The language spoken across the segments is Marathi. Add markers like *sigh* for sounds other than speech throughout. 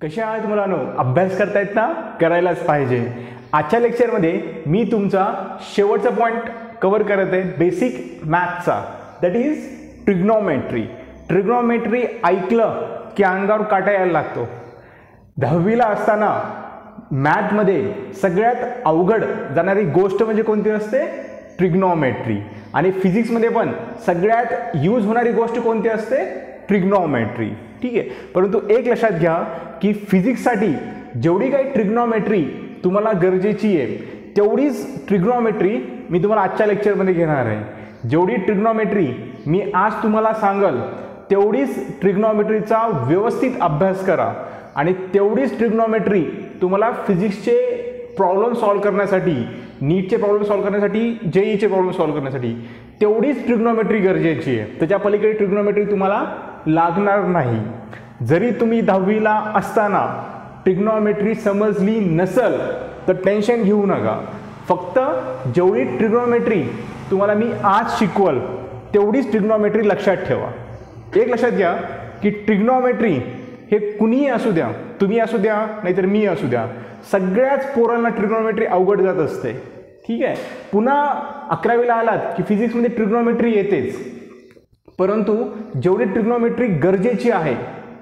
कशा आहात मुलांनो? अभ्यास करतायत ना? करायलाच पाहिजे. आजच्या लेक्चरमध्ये मी तुमचा शेवटचा पॉईंट कवर करत आहे बेसिक मॅथचा दॅट इज ट्रिग्नॉमेट्री ट्रिग्नॉमेट्री ऐकलं की अंगावर काटा यायला लागतो. दहावीला असताना मॅथमध्ये सगळ्यात अवघड जाणारी गोष्ट म्हणजे कोणती असते? ट्रिग्नॉमेट्री आणि फिजिक्समध्ये पण सगळ्यात यूज होणारी गोष्ट कोणती असते? ट्रिग्नॉमेट्री ठीक आहे. परंतु एक लक्षात घ्या की फिजिक्ससाठी जेवढी काही ट्रिग्नॉमेट्री तुम्हाला गरजेची आहे तेवढीच ट्रिग्नॉमेट्री मी तुम्हाला आजच्या लेक्चरमध्ये घेणार आहे. जेवढी ट्रिग्नॉमेट्री मी आज तुम्हाला सांगल तेवढीच ट्रिग्नॉमेट्रीचा व्यवस्थित अभ्यास करा आणि तेवढीच ट्रिग्नॉमेट्री तुम्हाला फिजिक्सचे प्रॉब्लेम सॉल्व करण्यासाठी नीटचे प्रॉब्लेम सॉल्व करण्यासाठी जेईचे प्रॉब्लेम सॉल्व करण्यासाठी तेवढीच ट्रिग्नॉमेट्री गरजेची आहे. त्याच्या पलीकडे ट्रिग्नॉमेट्री तुम्हाला लागणार नाही. जरी तुम्ही दहावीला असताना ट्रिग्नॉमेट्री समजली नसल तर टेन्शन घेऊ नका. फक्त जेवढी ट्रिग्नॉमेट्री तुम्हाला मी आज शिकवल तेवढीच ट्रिग्नॉमेट्री लक्षात ठेवा. एक लक्षात घ्या की ट्रिग्नॉमेट्री हे कुणीही असू द्या तुम्ही असू द्या नाहीतर मी असू द्या सगळ्याच पोरांना ट्रिग्नॉमेट्री अवघड जात असते. ठीक आहे? पुन्हा अकरावीला आलात की फिजिक्समध्ये ट्रिग्नॉमेट्री येतेच. परंतु जेवढी ट्रिग्नॉमेट्री गरजेची आहे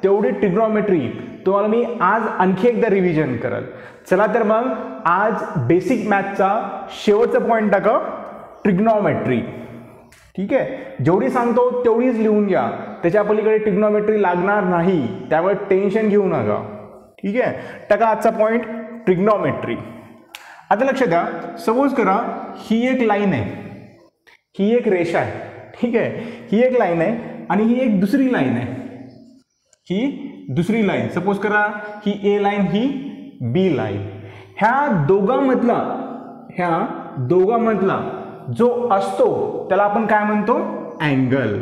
तेवढी ट्रिग्नॉमेट्री तुम्हाला मी आज आणखी एकदा रिव्हिजन करेल. चला तर मग आज बेसिक मॅथचा शेवटचा पॉईंट टाका. ट्रिग्नॉमेट्री ठीक आहे? जेवढी सांगतो तेवढीच लिहून घ्या. त्याच्या पलीकडे ट्रिग्नॉमेट्री लागणार नाही. त्यामुळे टेन्शन घेऊ नका. ठीक आहे? टाका आजचा पॉईंट ट्रिग्नॉमेट्री आता लक्ष द्या. सपोज करा ही एक लाईन आहे. ही एक रेषा आहे. ठीक आहे? ही एक लाईन आहे आणि ही एक दुसरी लाईन आहे. ही दुसरी लाईन सपोज करा ही ए लाईन ही बी लाईन ह्या दोघांमधला ह्या दोघांमधला जो असतो त्याला आपण काय म्हणतो? अँगल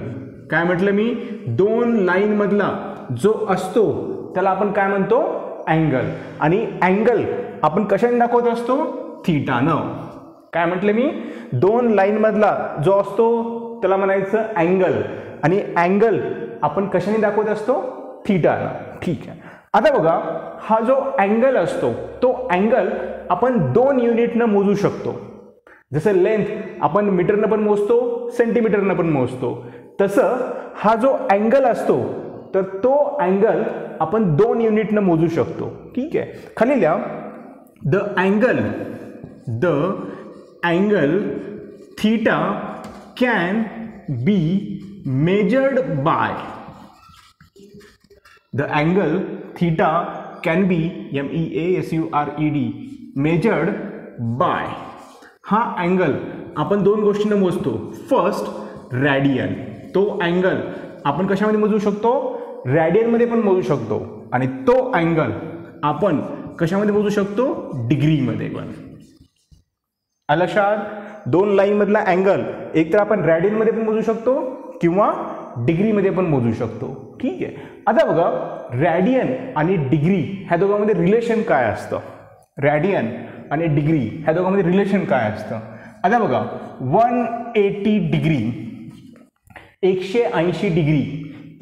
काय म्हटलं मी? दोन लाईनमधला जो असतो त्याला आपण काय म्हणतो? अँगल आणि अँगल आपण कशाने दाखवत असतो? थिटानं काय म्हटलं मी? दोन लाईनमधला जो असतो त्याला म्हणायचं अँगल आणि अँगल आपण कशाने दाखवत असतो? थिटानं ठीक आहे. आता बघा हा जो अँगल असतो तो अँगल आपण दोन युनिटनं मोजू शकतो. जसं लेंथ आपण मीटरनं पण मोजतो सेंटीमीटरनं पण मोजतो. तसं हा जो अँगल असतो तर तो अँगल आपण दोन युनिटनं मोजू शकतो. ठीक आहे. खाली लिहा. The angle the angle theta can be measured by the angle theta can be M E A S U R E D measured by हा अँगल आपण दोन गोष्टींना मोजतो. फर्स्ट रॅडियन तो अँगल आपण कशामध्ये मोजू शकतो? रॅडियनमध्ये पण मोजू शकतो. आणि तो अँगल आपण कशामध्ये मोजू शकतो? डिग्रीमध्ये पण. अलक्षात दोन लाईनमधला अँगल एक तर आपण रॅडियनमध्ये पण मोजू शकतो किंवा डिग्रीमध्ये पण मोजू शकतो. ठीक आहे. आता बघा रॅडियन आणि डिग्री ह्या दोघांमध्ये रिलेशन काय असतं? रॅडियन आणि डिग्री ह्या दोघांमध्ये रिलेशन काय असतं? आता बघा वन एटी डिग्री एकशे ऐंशी degree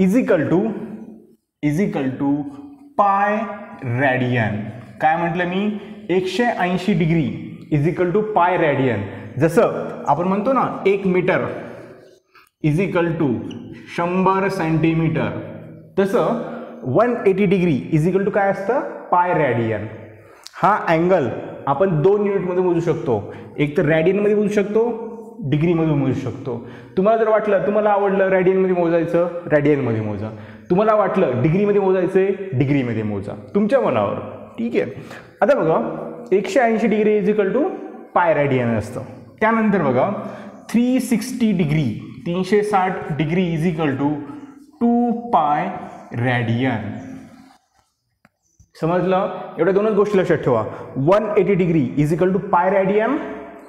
equal to equal to pi radian काय म्हटलं मी? एकशे ऐंशी डिग्री इजिकल टू पाय रॅडियन जसं आपण म्हणतो ना एक मीटर इजिकल टू शंभर सेंटीमीटर. तसं one eighty degree equal to काय असतं? पाय रॅडियन हा अँगल आपण दोन युनिटमध्ये मोजू शकतो. एक तर रॅडियनमध्ये मोजू शकतो डिग्रीमध्ये मोजू शकतो. तुम्हाला जर वाटलं तुम्हाला आवडलं रॅडियनमध्ये मोजायचं रॅडियनमध्ये मोजा. तुम्हाला वाटलं डिग्रीमध्ये मोजायचं आहे डिग्रीमध्ये मोजा. तुमच्या मनावर. ठीक आहे. आता बघा एकशे ऐंशी degree is equal to pi radian असतं. त्यानंतर बघा थ्री सिक्स्टी डिग्री तीनशे साठ degree is equal to two pi radian समजलं? एवढ्या दोनच गोष्टी लक्षात ठेवा. One eighty degree is equal to pi radian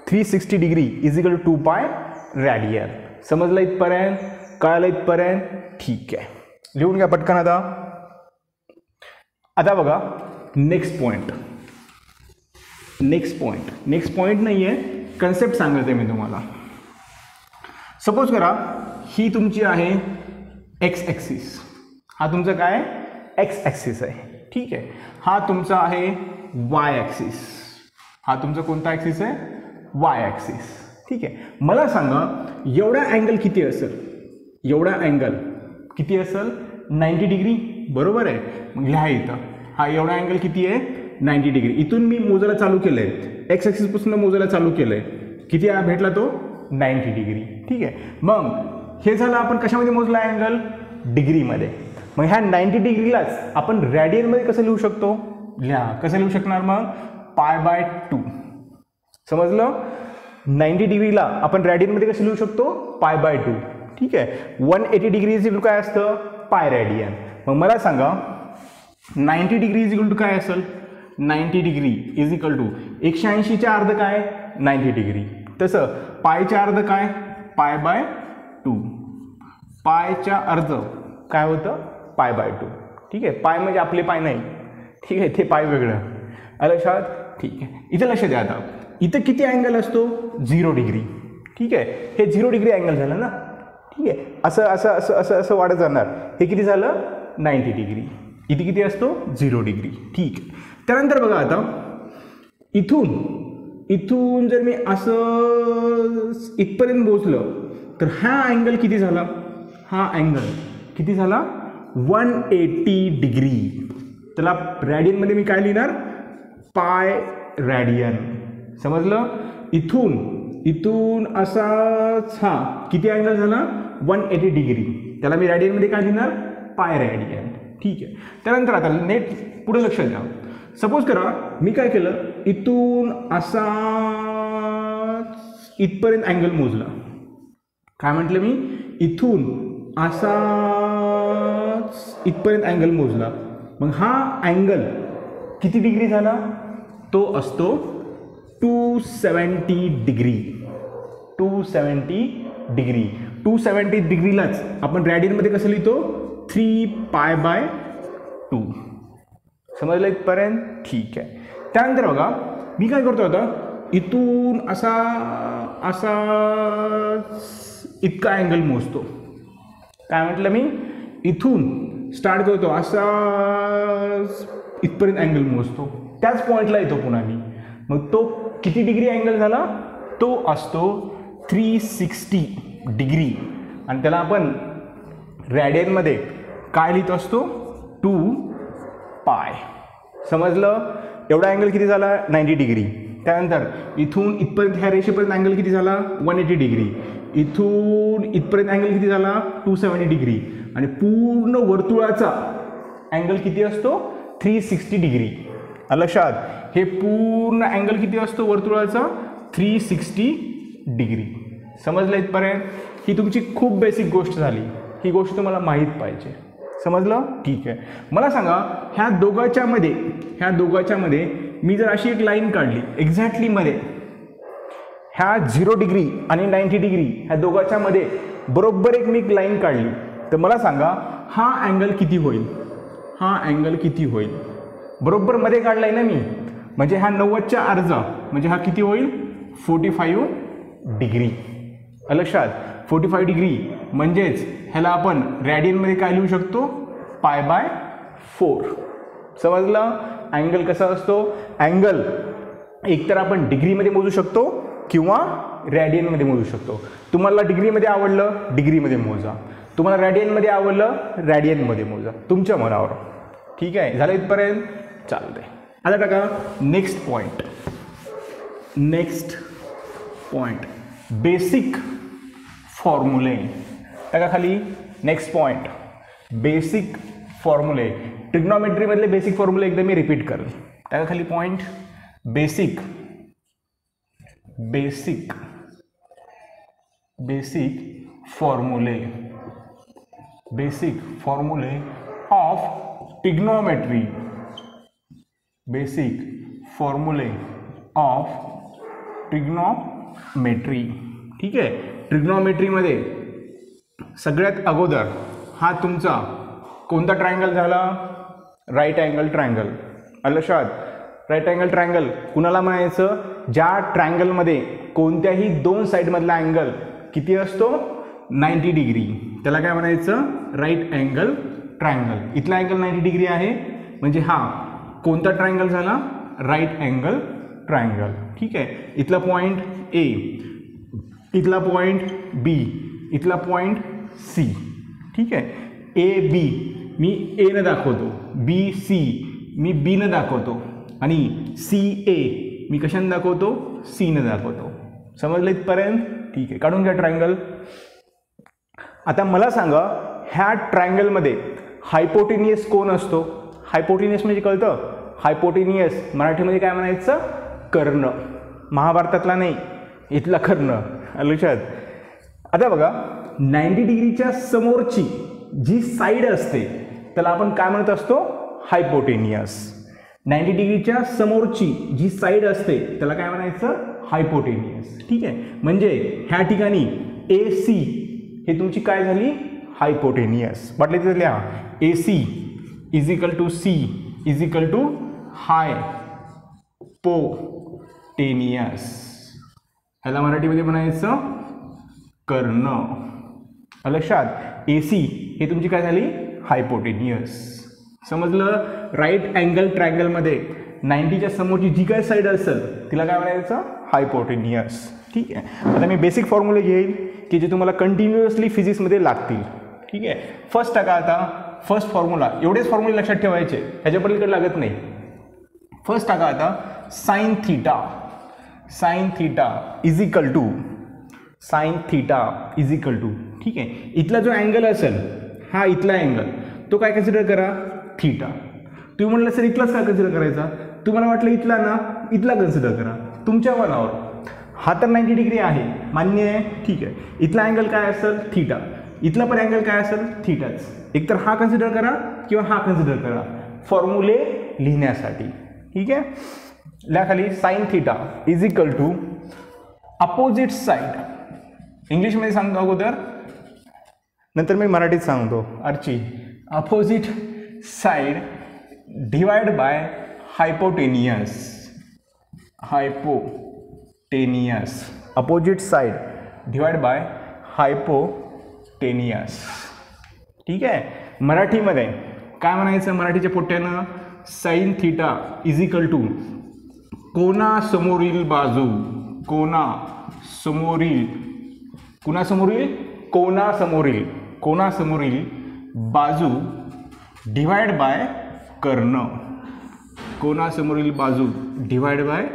three sixty degree is equal to pi radian समजलं इथपर्यंत? कळालं इथपर्यंत? ठीक आहे. लिहून घ्या पटकन आता. आता बघा next next point next point नाही आहे कन्सेप्ट सांगत आहे मी तुम्हाला. सपोज करा ही तुमची आहे एक्स ॲक्सिस हा तुमचा काय? एक्स ॲक्सिस आहे. ठीक आहे. हा तुमचा आहे वाय ॲक्सिस हा तुमचा कोणता ॲक्सिस आहे? वाय ॲक्सिस ठीक आहे. मला सांगा एवढा अँगल किती असेल? एवढा अँगल किती असेल? नाईंटी डिग्री बरोबर आहे. मग लिहा इथं. हा एवढा अँगल किती आहे? नाईंटी डिग्री इथून मी मोजायला चालू केलं आहे एक्स ॲक्सिसपासून मोजायला चालू केलं आहे किती भेटला तो? नाईंटी डिग्री ठीक आहे. मग हे झालं आपण कशामध्ये मोजला अँगल डिग्रीमध्ये मग ह्या नाईंटी डिग्रीलाच आपण रॅडियनमध्ये कसं लिहू शकतो? लिहा. कसं लिहू शकणार मग? पाय बाय टू समजलं? नाईंटी डिग्रीला आपण रॅडियनमध्ये कसं लिहू शकतो? पाय बाय टू ठीक आहे. One eighty degree is equal काय असतं? पाय रॅडियन मग मला सांगा ninety degree is equal to काय असेल? Ninety degree is equal to एकशे ऐंशीच्या अर्ध काय? Ninety degree. तसं पायच्या अर्ध काय? पाय बाय टू. पायच्या अर्ध काय होतं? पाय बाय टू. ठीक आहे? पाय म्हणजे आपले पाय नाही. ठीक आहे? ते पाय वेगळं. लक्षात? ठीक आहे. इथं लक्ष द्या आता. इथं किती अँगल असतो? झिरो डिग्री ठीक आहे? हे झिरो डिग्री अँगल झालं ना? ठीक आहे? असं असं असं असं असं वाढत जाणार. हे किती झालं? Ninety degree. इथे किती असतो? झिरो डिग्री ठीक आहे. त्यानंतर बघा आता इथून इथून जर मी असं इथपर्यंत पोचलं तर हा अँगल किती झाला? हा अँगल किती झाला? वन एटी डिग्री त्याला रॅडियनमध्ये मी काय लिहिणार? पाय रॅडियन समजलं? इथून इथून असाच हा किती अँगल झाला? वन एटी डिग्री त्याला मी रॅडियनमध्ये काय लिहिणार? पाय रॅडियन ठीक आहे. त्यानंतर आता नेट पुढे लक्ष द्या. सपोज करा मी काय केलं? इथून असा इथपर्यंत अँगल मोजला. काय म्हटलं मी? इथून असाच इथपर्यंत अँगल मोजला. मग हा अँगल किती डिग्री झाला? तो असतो two seventy degree two seventy degree two seventy डिग्रीलाच आपण रॅडियनमध्ये कसं लिहितो? थ्री पाय बाय टू समजलं इथपर्यंत ठीक आहे. त्यानंतर बघा मी काय करतो आता इथून असा असा इतका अँगल मोजतो. काय म्हटलं मी? इथून स्टार्ट करतो असा इथपर्यंत अँगल मोजतो. त्याच पॉईंटला येतो पुन्हा मी. मग तो किती डिग्री अँगल झाला? तो असतो थ्री सिक्स्टी डिग्री आणि त्याला आपण रॅडियनमध्ये काय लिहित असतो? टू पाय. समजलं? एवढा अँगल किती झाला? नाईंटी डिग्री त्यानंतर इथून इथपर्यंत ह्या रेषेपर्यंत अँगल किती झाला? वन एटी डिग्री इथून इथपर्यंत अँगल किती झाला? टू सेवन्टी डिग्री आणि पूर्ण वर्तुळाचा अँगल किती असतो? थ्री सिक्स्टी डिग्री लक्षात हे पूर्ण अँगल किती असतो वर्तुळाचा? थ्री सिक्स्टी डिग्री समजलं इथपर्यंत? ही तुमची खूप बेसिक गोष्ट झाली. ही गोष्ट तुम्हाला माहीत पाहिजे. समजलं? ठीक आहे. मला सांगा ह्या दोघाच्या मध्ये ह्या दोघाच्या मध्ये मी जर अशी एक लाईन काढली एक्झॅक्टली मध्ये ह्या झिरो डिग्री आणि नाईंटी डिग्री ह्या दोघाच्या मध्ये बरोबर एक मी एक लाईन काढली तर मला सांगा हा अँगल किती होईल? हा अँगल किती होईल? बरोबर मध्ये काढलाय ना मी? म्हणजे हा नव्वदच्या अर्ज म्हणजे हा किती होईल? फोर्टी फाईव्ह डिग्री लक्षात फोर्टी फाईव्ह डिग्री म्हणजेच ह्याला आपण रॅडियनमध्ये काय लिहू शकतो? पाय बाय फोर समजलं? अँगल कसा असतो? अँगल एकतर आपण डिग्रीमध्ये मोजू शकतो किंवा रॅडियनमध्ये मोजू शकतो. तुम्हाला डिग्रीमध्ये आवडलं डिग्रीमध्ये मोजा. तुम्हाला रॅडियनमध्ये आवडलं रॅडियनमध्ये मोजा. तुमच्या मनावर. ठीक आहे? झालं इथपर्यंत? चालतंय. आता टाका. Next point next point basic फॉर्म्युले टाका खाली. नेक्स्ट पॉइंट बेसिक फॉर्म्युले ट्रिग्नॉमेट्रीमधले बेसिक फॉर्म्युले एकदा मी रिपीट करेल टाका खाली पॉईंट बेसिक बेसिक बेसिक फॉर्मुले बेसिक फॉर्मुले ऑफ़ ट्रिग्नॉमेट्री बेसिक फॉर्मुले ऑफ़ ट्रिग्नॉमेट्री ठीक आहे ट्रिग्नॉमेट्रीमध्ये सगळ्यात अगोदर हा तुमचा कोणता ट्रायंगल झाला? राईट अँगल ट्रायंगल अलक्षात राईट अँगल ट्रायंगल कुणाला म्हणायचं? ज्या ट्रायंगलमध्ये कोणत्याही दोन साईडमधला अँगल किती असतो? नाईंटी डिग्री त्याला काय म्हणायचं? राईट अँगल ट्रायंगल इथला अँगल नाईंटी डिग्री आहे. म्हणजे हा कोणता ट्रायंगल झाला? राईट अँगल ट्रायंगल ठीक आहे. इथला पॉईंट ए इथला पॉईंट बी इथला पॉईंट सी ठीक आहे? ए बी मी एनं दाखवतो. बी सी मी बीनं दाखवतो. आणि सी ए मी कशानं दाखवतो? सीनं दाखवतो. समजलं इथपर्यंत? ठीक आहे. काढून घ्या ट्रायंगल आता मला सांगा ह्या ट्रायंगलमध्ये हायपोटिनियस कोण असतो? हायपोटिनियस म्हणजे कळतं? हायपोटिनियस मराठीमध्ये काय म्हणायचं? कर्ण. महाभारतातला नाही. इथला कर्ण. लक्षात? आता बघा नाईन्टी डिग्रीच्या समोरची जी साईड असते त्याला आपण काय म्हणत असतो? हायपोटेनियस नाईन्टी डिग्रीच्या समोरची जी साईड असते त्याला काय म्हणायचं? हायपोटेनियस ठीक आहे? म्हणजे ह्या ठिकाणी ए सी हे तुमची काय झाली? हायपोटेनियस वाटले तिथे लिहा. A C is equal to C is equal to hypotenuse ह्याला मराठीमध्ये म्हणायचं करणं. लक्षात ए सी हे तुमची काय झाली? हायपोटेनियस समजलं? राईट अँगल ट्रँगलमध्ये नाईन्टीच्या समोरची जी काय साईड असेल तिला काय म्हणायचं? हायपोटेनियस ठीक आहे. आता मी बेसिक फॉर्म्युले घेईल की जे तुम्हाला कंटिन्युअसली फिजिक्समध्ये लागतील. ठीक आहे? फर्स्ट टाका आता. फर्स्ट फॉर्म्युला एवढेच फॉर्म्युले लक्षात ठेवायचे. ह्याच्याबद्दल पलीकडे लागत नाही. फर्स्ट टाका आता. Sine theta sine theta is equal to sine theta is equal to ठीक आहे? इथला जो अँगल असेल हा इथला अँगल तो काय कन्सिडर करा? थीटा तुम्ही म्हटलं सर इथलाच काय कन्सिडर करायचा? तुम्हाला वाटलं इथला ना इथला कन्सिडर करा. तुमच्या मनावर. हा तर नाईन्टी डिग्री आहे. मान्य आहे? ठीक आहे. इथला अँगल काय असेल? थीटा इथला पण अँगल काय असेल? थीटाच एकतर हा कन्सिडर करा किंवा हा कन्सिडर करा. फॉर्म्युले लिहिण्यासाठी. ठीक आहे? लिहा sine theta is equal to opposite side इंग्लिशमध्ये सांगतो अगोदर. नंतर मी मराठीत सांगतो. Archi. Opposite side divide by hypotenuse hypotenuse opposite side divide by hypotenuse ठीक आहे? मराठीमध्ये काय म्हणायचं? मराठीच्या पोट्यानं sine theta is equal to कोणासमोरील बाजू? कोणासमोरील कुणासमोरील? कोणासमोरील? कोणासमोरील? बाजू डिवाइड बाय कर्ण. कोणासमोरील बाजू डिवाइड बाय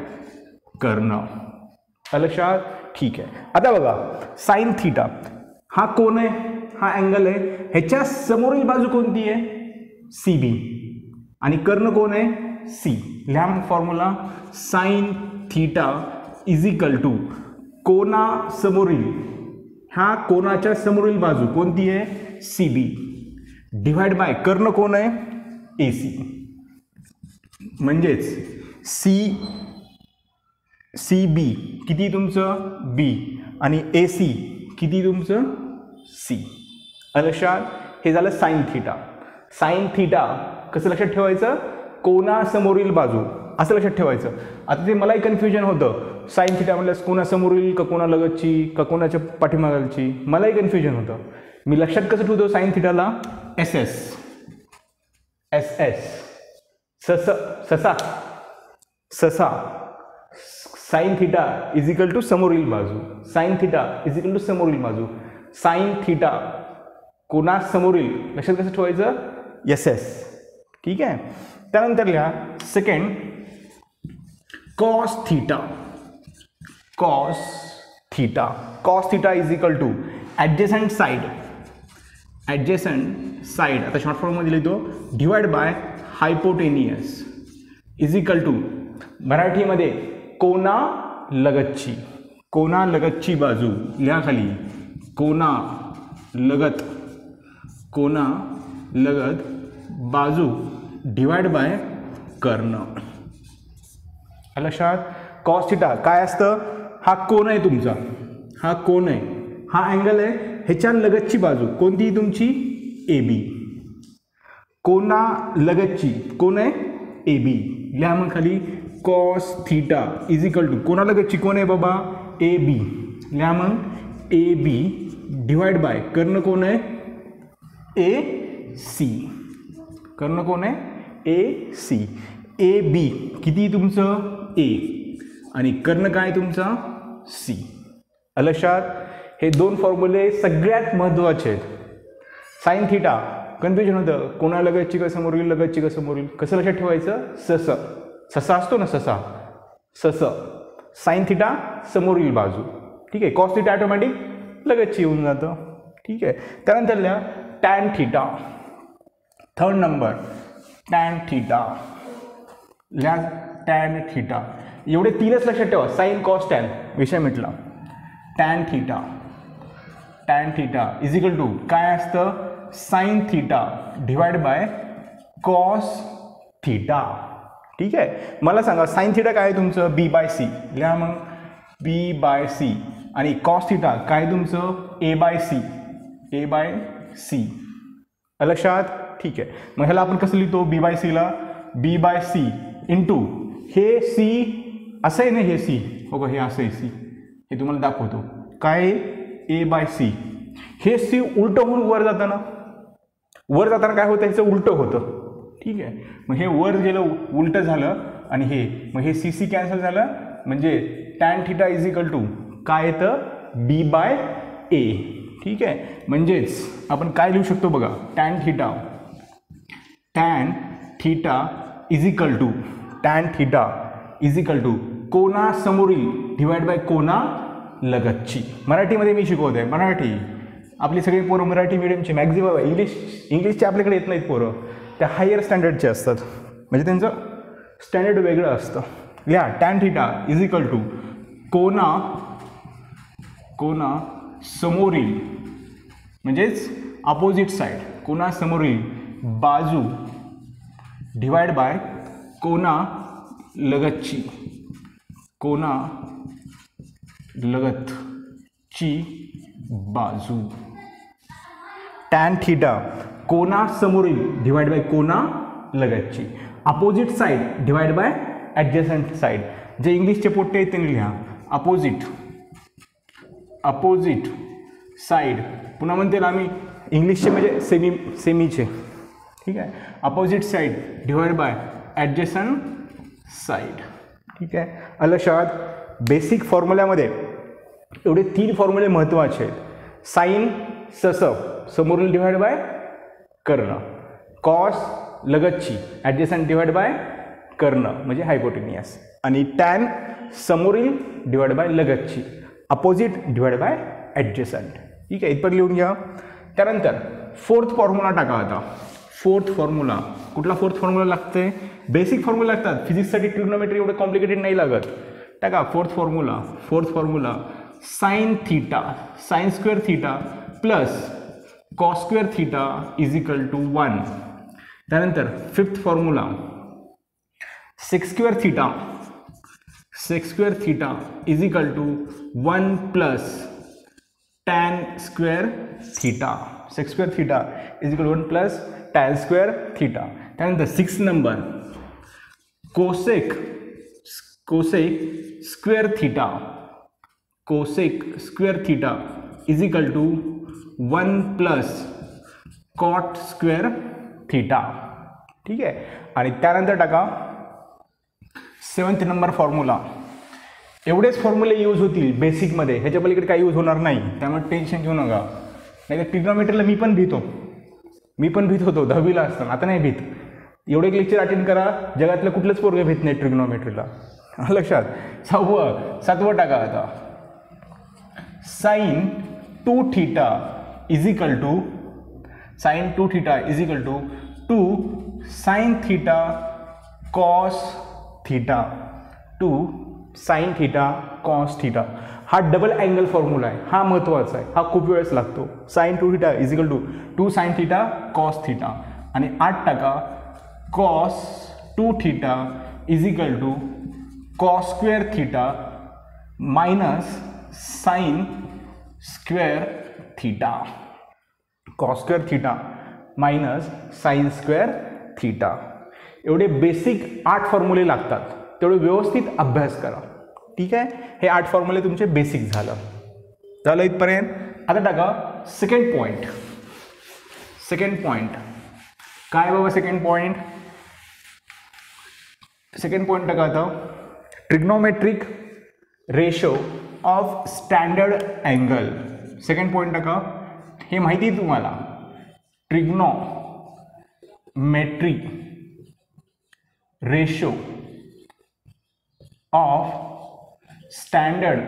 कर्ण. लक्षात ठीक आहे. आता बघा साईन थिटा हा कोण आहे? हा अँगल आहे. ह्याच्या समोरील बाजू कोणती आहे? सी बी आणि कर्ण कोण आहे? C lamb formula sine theta is equal to कोणासमोरील ह्या कोणाच्या समोरील बाजू? कोणती आहे? सी बी डिवाइड बाय कर्ण कोण आहे? ए सी म्हणजेच सी सी बी किती तुमचं? बी आणि ए सी किती तुमचं? सी लक्षात? हे झालं साईन थिटा साईन थिटा कसं लक्षात ठेवायचं? कोणासमोरील बाजू. असं लक्षात ठेवायचं. आता ते मलाही कन्फ्युजन होतं. साईन थिटा म्हणल्यास कोणासमोरील का कोणालगतची का कोणाच्या पाठीमागालची? मलाही कन्फ्युजन होतं. मी लक्षात कसं ठेवतो साईन थिटाला? एस एस एस एस सस ससा. ससा. Sine theta is equal to समोरील बाजू. Sine theta is equal to समोरील बाजू. साईन थिटा कोणासमोरील लक्षात कसं ठेवायचं? एस एस ठीक आहे? त्यानंतर लिहा. Second cos theta. Cos theta. Cos theta is equal to adjacent side. Adjacent side. आता शॉर्ट फॉर्ममध्ये लिहितो. Divide by hypotenuse is equal to मराठीमध्ये कोना लगतची. कोना लगतची बाजू. लिहा खाली. लगत. कोना लगत बाजू. डिवाइड बाय कर्ण. लक्षात कॉस्टिटा थिटा काय असतं? हा कोण आहे तुमचा? हा कोण आहे? हा अँगल आहे. ह्याच्या लगतची बाजू कोणती तुमची? ए बी कोणा लगतची. कोण आहे? ए बी लिहा मग खाली. Cos theta is equal to कोणा लगतची? कोण आहे बाबा? ए बी लिहा मग. ए बी डिवाइड बाय कर्ण कोण आहे? ए सी कर्ण कोण आहे? ए सी ए बी किती तुमचं? ए आणि कर्ण काय तुमचा? सी अलक्षात हे दोन फॉर्म्युले सगळ्यात महत्त्वाचे आहेत. साईन थिटा कन्फ्युजन होतं. कोणा लगतची का समोर येईल लगतची का समोर येईल? कसं लक्षात ठेवायचं? सस. ससा असतो ना ससा. सस. साईन थिटा समोर येईल बाजू. ठीक आहे? कॉस थिटा ऑटोमॅटिक लगतची येऊन जातं. ठीक आहे? त्यानंतरल्या tan theta third number tan theta लॅ टॅन थिटा एवढे तीनच लक्षात ठेवा. साईन कॉस टॅन विषय म्हटला tan theta tan theta is equal to काय असतं? Sine theta divide by cos theta ठीक आहे? मला सांगा साईन थिटा काय आहे तुमचं? बी बाय सी लिहा मग. बी बाय सी आणि कॉस थिटा काय तुमचं? A by C A by C लक्षात? ठीक आहे. मग ह्याला आपण कसं लिहितो? बी बाय सीला बी बाय सी इंटू हे सी असं आहे ना हे सी हो हे असं आहे सी हे तुम्हाला दाखवतो. काय ए बाय सी हे सी उलटं होऊन वर जाताना. वर जाताना काय होतं? ह्याचं उलटं होतं. ठीक आहे. मग हे वर गेलं उलटं झालं आणि हे. मग हे सी सी कॅन्सल झालं. म्हणजे tan theta is equal to काय येतं? बी बाय ए ठीक आहे. म्हणजेच आपण काय लिहू शकतो बघा? Tan theta tan theta is equal to tan theta is equal to कोना समोरील डिवाइड बाय कोना लगतची. मराठीमध्ये मी शिकवत आहे. मराठी. आपली सगळी पोरं मराठी मिडियमची मॅक्झिमम इंग्लिश इंग्लिशचे आपल्याकडे येत नाहीत पोरं. त्या हायर स्टँडर्डचे असतात. म्हणजे त्यांचं स्टँडर्ड वेगळं असतं. या tan theta is equal to कोना कोना समोरील म्हणजेच अपोजिट साईड कोना समोरील बाजू डिवाइड बाय कोना लगतची. कोना लगतची बाजू. टॅन थिटा कोना समोरील डिवाइड बाय कोना लगतची. Opposite side divide by adjacent side जे इंग्लिशचे पोट्टे आहेत त्यांनी लिहा. अपोजिट अपोजिट साईड पुन्हा म्हणते ना आम्ही इंग्लिशचे म्हणजे सेमी सेमीचे ठीक आहे? Opposite side divide by adjacent side ठीक आहे? अलशात बेसिक फॉर्म्युल्यामध्ये एवढे तीन फॉर्म्युले महत्त्वाचे आहेत. साईन सस समोरील डिवाइड बाय कर्ण. कॉस लगतची ॲडजसन डिवाइड बाय कर्ण म्हणजे हायपोटेनियस आणि टॅन समोरील डिवाइड बाय लगतची अपोजिट डिवाइड बाय ॲडजस्टंट ठीक आहे? इथपर्यंत लिहून घ्या. त्यानंतर फोर्थ फॉर्म्युला टाका आता. Fourth formula. कुठला फोर्थ फॉर्म्युला लागते बेसिक फॉर्म्युला लागतात. फिजिक्ससाठी ट्रिग्नोमेट्री एवढं कॉम्प्लिकेटेड नाही लागत. टाका fourth formula. Fourth formula. Sine theta. Sine square theta plus cos square theta is equal to one. त्यानंतर fifth formula. Sec square theta sec square theta is equal to one plus tan square theta sec square theta is equal one plus tan square theta त्यानंतर six number cosec cosec square theta cosec square theta is equal to one plus cot square theta ठीक आहे? आणि त्यानंतर टाका सेवन्थ नंबर फॉर्म्युला एवढेच फॉर्म्युले यूज होतील बेसिकमध्ये ह्याच्या पलीकडे काही यूज होणार नाही. त्यामुळे टेन्शन घेऊ नका. नाही तर ट्रिग्नोमेट्रीला मी पण भीतो मी पण भीत होतो दहावीला असताना. आता नाही भीत. एवढे एक लेक्चर अटेंड करा जगातलं कुठलंच पोरगं भीत नाही ट्रिग्नॉमेट्रीला *laughs* लक्षात. सहावं सातवं टाका आता. Sine two theta is equal to sine two theta is equal to two sine theta cos theta two sine theta cos theta हा डबल अँगल फॉर्म्युला आहे. हा महत्त्वाचा आहे. हा खूप वेळेस लागतो. Sine two theta is equal to two sine theta cos theta आणि आठ टाका. Cos two theta is equal to cos square theta minus sine square theta cos square theta minus sine square theta एवढे बेसिक आठ फॉर्म्युले लागतात. तेवढे व्यवस्थित अभ्यास करा. ठीक आहे? हे आठ फॉर्म्युले तुमचे बेसिक झालं. झालं इथपर्यंत. आता टाका. सेकंड पॉईंट सेकंड पॉईंट काय बाबा सेकंड पॉईंट सेकंड पॉईंट टाका आता. Trigonometric ratio of standard angle second point टाका. हे माहिती आहे तुम्हाला. Trigonometric ratio of standard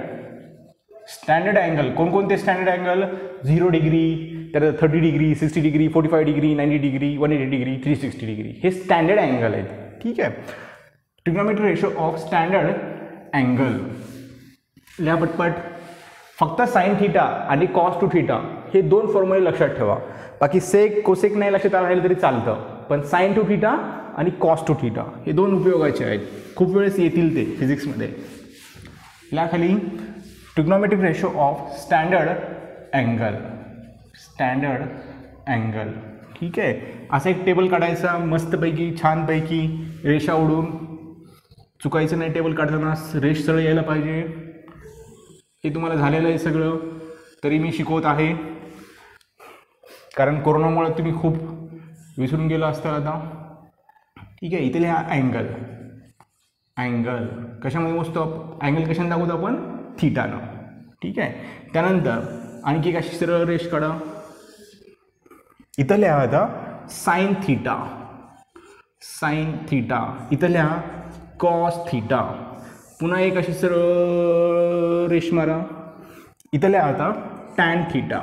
standard angle कोणकोणते स्टँडर्ड अँगल झिरो डिग्री तर thirty degree sixty degree forty five degree ninety degree one eighty degree three sixty degree हे स्टँडर्ड अँगल आहेत. ठीक आहे? Trigonometry ratio of standard angle लिहा पटपट. फक्त साईन थिटा आणि कॉस टू थिटा हे दोन फॉर्म्युले लक्षात ठेवा. बाकी सेक कोसेक नाही लक्षात राहिलं तरी चालतं. पण साईन टू थिटा आणि कॉस टू थिटा हे दोन उपयोगाचे आहेत. खूप वेळेस येतील ते फिजिक्समध्ये याखाली trigonometric ratio of standard angle standard angle ठीक आहे. असा एक टेबल काढायचा मस्तपैकी छानपैकी रेषा उडून चुकायचं नाही टेबल काढताना रेष सरळ यायला पाहिजे. हे तुम्हाला झालेलं आहे सगळं. तरी मी शिकवत आहे. कारण कोरोनामुळे तुम्ही खूप विसरून गेलो असता आता. ठीक आहे इथे लिहा अँगल अँगल. कशामध्ये मोजतो अँगल कशाने दाखवतो आपण? थिटानं. ठीक? आहे त्यानंतर आणखी एक अशी सरळ रेष काढा. इथं लिहा आता साईन थिटा. Sine theta. इथं लिहा कॉस थिटा. पुन्हा एक अशी सरळ रेष मारा. इथं लिहा आता टॅन थिटा.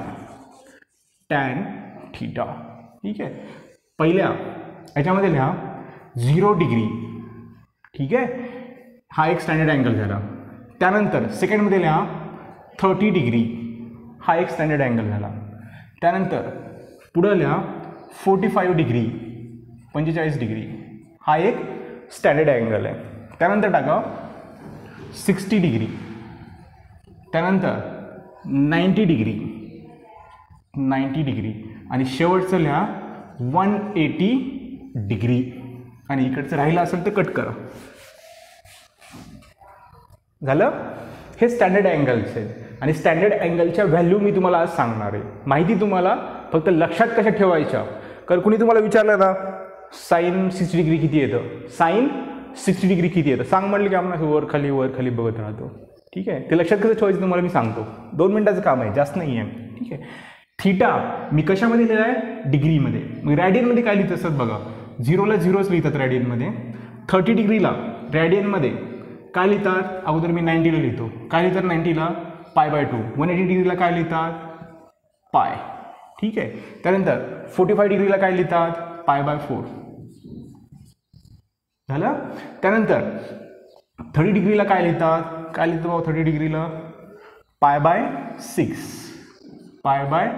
Tan theta. ठीक? आहे पहिल्या याच्यामध्ये लिहा झिरो डिग्री. ठीक आहे? हा एक स्टँडर्ड अँगल झाला. त्यानंतर सेकंडमध्ये लिहा थर्टी डिग्री हा एक स्टँडर्ड अँगल झाला. त्यानंतर पुढं लिहा फोर्टी फाईव्ह डिग्री पंचेचाळीस डिग्री हा एक स्टँडर्ड अँगल आहे. त्यानंतर टाका सिक्स्टी डिग्री त्यानंतर नाईंटी डिग्री नाईंटी डिग्री आणि शेवटचं लिहा वन एटी डिग्री आणि इकडचं राहिलं असेल तर कट करा. झालं? हे स्टँडर्ड अँगल्स आहेत. आणि स्टँडर्ड अँगलच्या व्हॅल्यू मी तुम्हाला आज सांगणार आहे. माहिती तुम्हाला फक्त लक्षात कशा ठेवायच्या? कारण कुणी तुम्हाला विचारलं ना साईन सिक्स्टी डिग्री किती येतं? साईन सिक्स्टी डिग्री किती येतं? सांग म्हटलं की आपण वर खाली वर खाली बघत राहतो. ठीक आहे? ते लक्षात कसं ठेवायचं तुम्हाला मी सांगतो. दोन मिनटाचं काम आहे जास्त नाही आहे ठीक आहे? थिटा मी कशामध्ये लिहिलं आहे? डिग्रीमध्ये. मग रॅडियनमध्ये काय लिहित असतात बघा. झिरोला झिरोच लिहितात रॅडियनमध्ये थर्टी डिग्रीला रॅडियनमध्ये काय लिहितात? अगोदर मी नाईन्टीला लिहितो. काय लिहितात नाईन्टीला pi by two one eighty डिग्रीला काय लिहितात? पाय ठीक आहे? त्यानंतर फोर्टी फाय डिग्रीला काय लिहितात? पाय बाय फोर झालं? त्यानंतर थर्टी डिग्रीला काय लिहितात? काय लिहितं बाबा thirty डिग्रीला pi by six pi by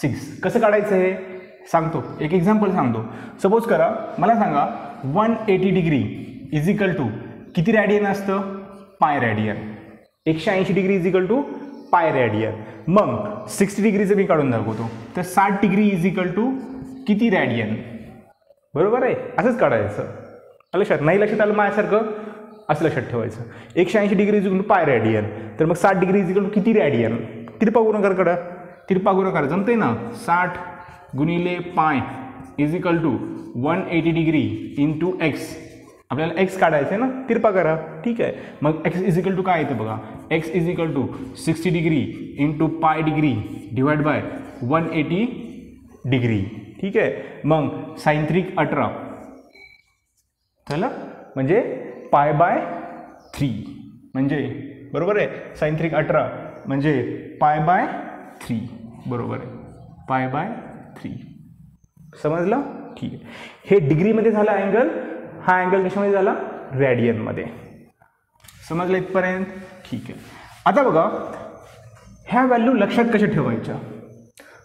six कसं काढायचं हे? सांगतो. एक एक्झाम्पल सांगतो. सपोज करा मला सांगा one eighty degree is equal to किती रॅडियन असतं? पाय रॅडियन एकशे ऐंशी degree is equal to pi radian मग सिक्स्टी डिग्रीचं मी काढून दाखवतो. तर साठ डिग्री इज इक्वल टू किती रॅडियन बरोबर आहे? असंच काढायचं. लक्षात? नाही लक्षात आलं माझ्यासारखं? असं लक्षात ठेवायचं. एकशे ऐंशी degree is equal to pi radian तर मग साठ डिग्री इज इक्वल टू किती रॅडियन तिरपा गुणाकार करा. तिरपा गुणाकार जमते ना? साठ गुणिले pi is equal to one eighty degree into x आपल्याला एक्स काढायचं आहे ना? तिरपा करा. ठीक आहे. मग एक्स इज इक्वल टू काय येतं बघा? X is equal to sixty degree into pi degree divide by one eighty degree ठीक आहे. मग सायंत्रिक अठरा. झालं? म्हणजे पाय बाय थ्री म्हणजे? बरोबर आहे? सायंत्रिक अठरा. म्हणजे पाय बाय थ्री बरोबर आहे. पाय बाय थ्री समजलं? ठीक आहे. हे डिग्रीमध्ये झाला अँगल हा अँगल कशामध्ये झाला? रॅडियनमध्ये समजलं इथपर्यंत? ठीक आहे. आता बघा ह्या व्हॅल्यू लक्षात कशा ठेवायच्या?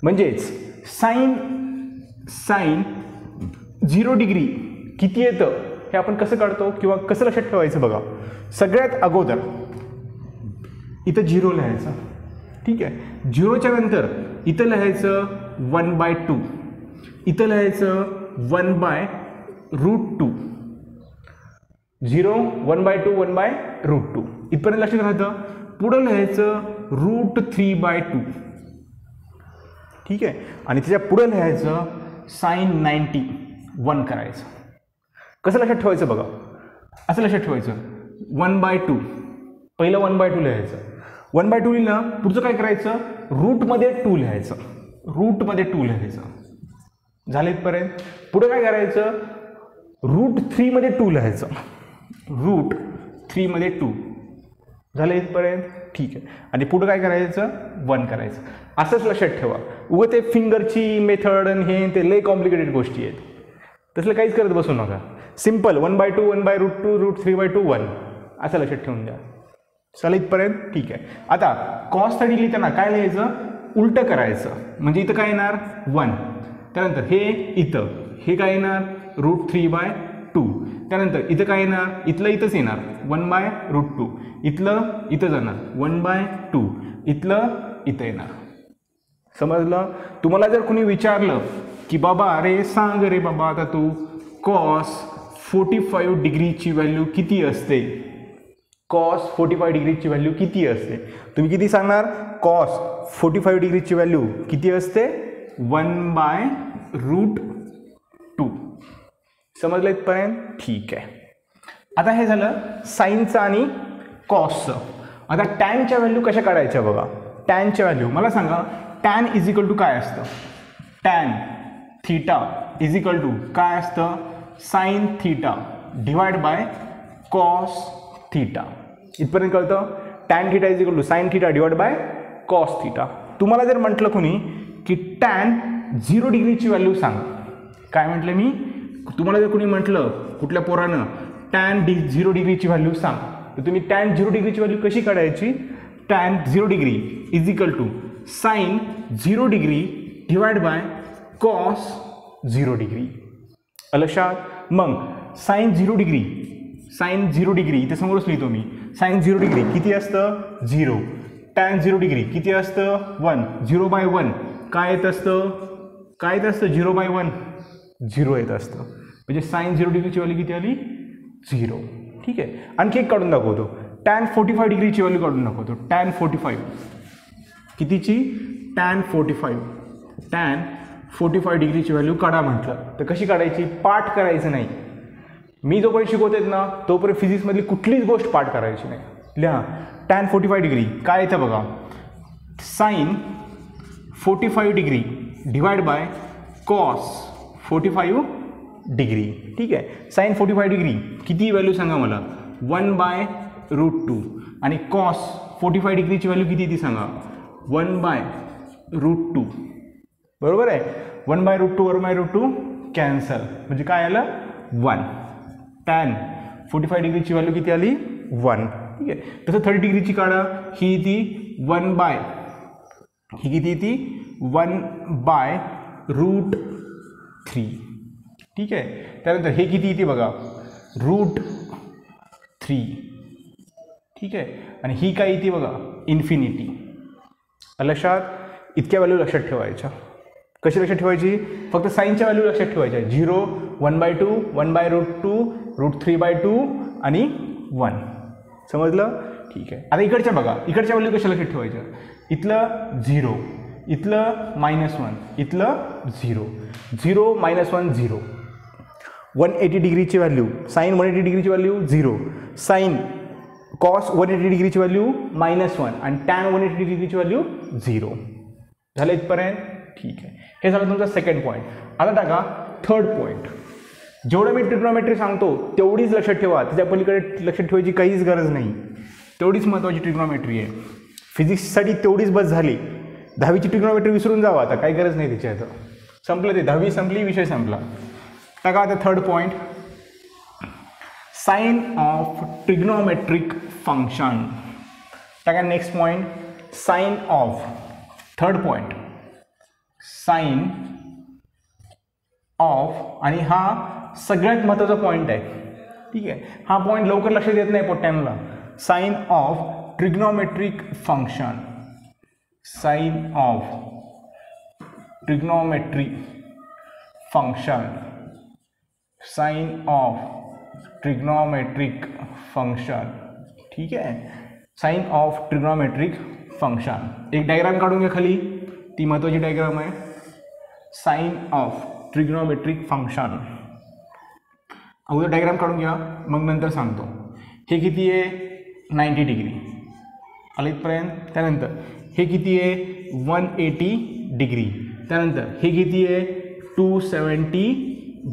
म्हणजेच साईन साईन झिरो डिग्री किती येतं? हे आपण कसं काढतो? किंवा कसं लक्षात ठेवायचं बघा. सगळ्यात अगोदर इथं झिरो लिहायचं. ठीक आहे? झिरोच्या नंतर इथं लिहायचं वन बाय टू. इथं लिहायचं one by root two. Zero one by two one by root two. इथपर्यंत लक्षात राहतं? पुढं लिहायचं रूट थ्री बाय टू. ठीक आहे? आणि त्याच्या पुढं लिहायचं साईन नाईन्टी. वन करायचं. कसं लक्षात ठेवायचं बघा? असं लक्षात ठेवायचं. One by two. पहिलं वन बाय टू लिहायचं. वन बाय टू लिहिलं पुढचं काय करायचं? रूटमध्ये टू लिहायचं. रूटमध्ये टू लिहायचं. झालं इथपर्यंत. पुढं काय करायचं? रूट थ्रीमध्ये टू लिहायचं. रूट थ्रीमध्ये टू. झालं इथपर्यंत? ठीक आहे. आणि पुढं काय करायचं? वन करायचं. असंच लक्षात ठेवा. उगं ते फिंगरची मेथड आणि हे ते लय कॉम्प्लिकेटेड गोष्टी आहेत. तसलं काहीच करत बसू नका. Simple one by two one by root two root three by two one असं लक्षात ठेवून द्या. चला इथपर्यंत? ठीक आहे. आता कॉससाठी लिहिताना काय लिहायचं? उलटं करायचं. म्हणजे इथं काय येणार? वन. त्यानंतर हे इथं. हे काय येणार? Root three by two. त्यानंतर इथं काय येणार? इथलं इथंच येणार. One by root two. इथलं इथं जाणार. One by two. इथलं इथं येणार. समजलं? तुम्हाला जर कुणी विचारलं की बाबा अरे सांग रे बाबा आता तू कॉस फोर्टी फाईव्ह डिग्रीची व्हॅल्यू किती असते? कॉस फोर्टी फाय डिग्रीची व्हॅल्यू किती असते? तुम्ही किती सांगणार? कॉस फोर्टी फाईव्ह डिग्रीची व्हॅल्यू किती असते? वन बाय रूट टू समजलं इथपर्यंत? ठीक आहे. आता हे झालं साईनचं आणि कॉसचं आता टॅनच्या व्हॅल्यू कशा काढायच्या बघा? टॅनच्या व्हॅल्यू मला सांगा टॅन इज इक्वल टू काय असतं? Tan theta is equal to काय असतं? Sine theta divide by cos theta इथपर्यंत कळतं? Tan theta is equal to sine theta divide by cos theta तुम्हाला जर म्हटलं कुणी की टॅन झिरो डिग्रीची व्हॅल्यू सांग. काय म्हटलं मी? तुम्हाला जर कुणी म्हटलं कुठल्या पोरानं टॅन डी झिरो डिग्रीची व्हॅल्यू सांग. तर तुम्ही टॅन झिरो डिग्रीची व्हॅल्यू कशी काढायची? Tan zero degree is equal to sine zero degree divide by cos zero degree लक्षात मग sine zero degree sine zero degree इथे समोरच लिहितो मी. साईन झिरो डिग्री किती असतं? झिरो टॅन झिरो डिग्री किती असतं? वन झिरो बाय वन काय येत असतं? काय येत असतं? झिरो बाय वन झिरो येत असतं. म्हणजे साईन झिरो डिग्रीची व्हॅल्यू किती आली? झिरो ठीक आहे. आणखी एक काढून दाखवतो. टॅन फोर्टी फाय डिग्रीची व्हॅल्यू काढून दाखवतो. टॅन फोर्टी फाईव्ह कितीची? Tan forty five tan forty five डिग्रीची value काढा म्हटलं. तर कशी काढायची? पाठ करायचं नाही. मी जोपर्यंत शिकवत ना तोपर्यंत फिजिक्समधली कुठलीच गोष्ट पाठ करायची नाही. लिहा टॅन फोर्टी फाय डिग्री काय येतं बघा? Sine forty five degree divide by cos forty five degree ठीक आहे? साईन फोर्टी फाय डिग्री किती व्हॅल्यू सांगा मला? वन बाय रूट टू आणि कॉस फोर्टी फाय डिग्रीची व्हॅल्यू किती ती सांगा? वन बाय रूट टू बरोबर आहे? One by root two one by root two cancel म्हणजे काय आलं? वन टॅन फोर्टी फाय डिग्रीची व्हॅल्यू किती आली? वन ठीक आहे. तसं थर्टी डिग्रीची काढा. ही ती वन बाय ही किती ती? वन बाय रूट थ्री ठीक आहे. त्यानंतर हे किती येते बघा? रूट थ्री ठीक आहे. आणि ही काय येते बघा? इन्फिनिटी लक्षात? इतक्या व्हॅल्यू लक्षात ठेवायच्या. कशी लक्षात ठेवायची? फक्त साईनच्या व्हॅल्यू लक्षात ठेवायच्या. Zero one by two one by root two root three by two आणि वन. समजलं? ठीक आहे. आता इकडच्या बघा. इकडच्या व्हॅल्यू कशा लक्षात ठेवायच्या इथलं झिरो इथलं मायनस वन इथलं zero zero minus one zero one eighty डिग्रीची value sine one eighty डिग्रीची value zero sine cos one eighty डिग्रीची value minus one आणि टॅन वन एटी डिग्रीची व्हॅल्यू झिरो झालं इथपर्यंत? ठीक आहे. हे झालं तुमचा सेकंड पॉईंट आता टाका थर्ड पॉईंट जेवढं मी ट्रिग्नॉमेट्री सांगतो तेवढीच लक्षात ठेवा. त्याच्या पलीकडे लक्षात ठेवायची काहीच गरज नाही. तेवढीच महत्त्वाची ट्रिग्नॉमेट्री आहे. फिजिक्ससाठी तेवढीच बस झाली. दहावीची ट्रिग्नोमेट्री विसरून जावा. आता काही गरज नाही तिच्या आता संपलं ते. दहावी संपली विषय संपला. टाका आता third point sine of trigonometric function टाका next point sine of third point sine of आणि हा सगळ्यात महत्त्वाचा पॉईंट आहे. ठीक आहे? हा पॉईंट लवकर लक्षात येत नाही पोट्यांना sine of trigonometric function sine of trigonometry function sine of trigonometric function ठीक आहे? साइन ऑफ ट्रिग्नॉमेट्रिक फंक्शन एक डायग्राम काढून घ्या खाली. ती महत्त्वाची डायग्राम आहे. साईन ऑफ ट्रिग्नॉमेट्रिक फंक्शन अगोदर डायग्राम काढून घ्या मग नंतर सांगतो. हे किती आहे? नाईंटी डिग्री आलं इथपर्यंत त्यानंतर हे किती आहे? वन एटी डिग्री त्यानंतर हे किती आहे? टू सेवन्टी